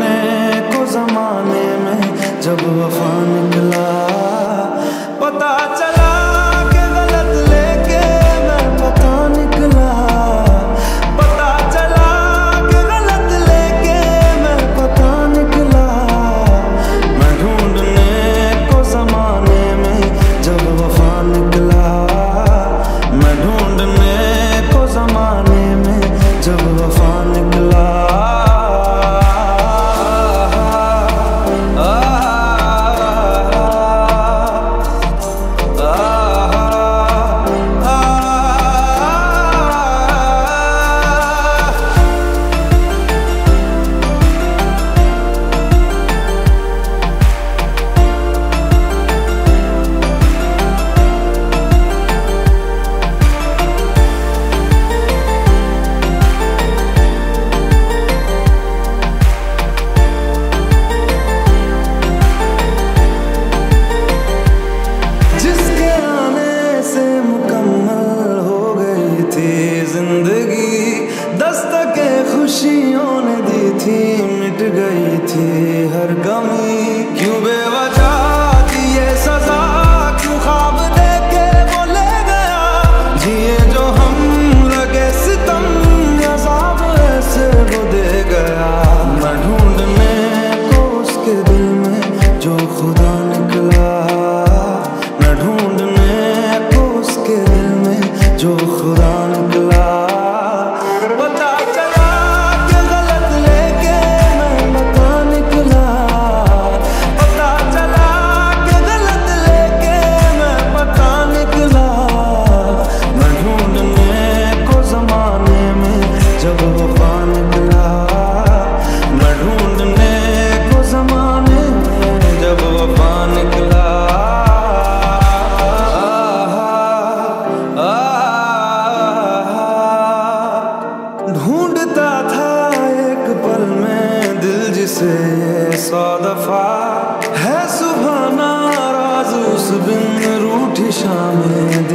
अपने को जमाने में जब वफा निकला पता ने दी थी, मिट गई थी हर गमी। क्यों बेवजह थी ये सजा, क्यों ख्वाब दे के वो ले गया? जिए जो हम लगे सितम, अजाब ऐसे वो दे गया। सौ दफा है सुबह नाराज उस बिन रूठी शामें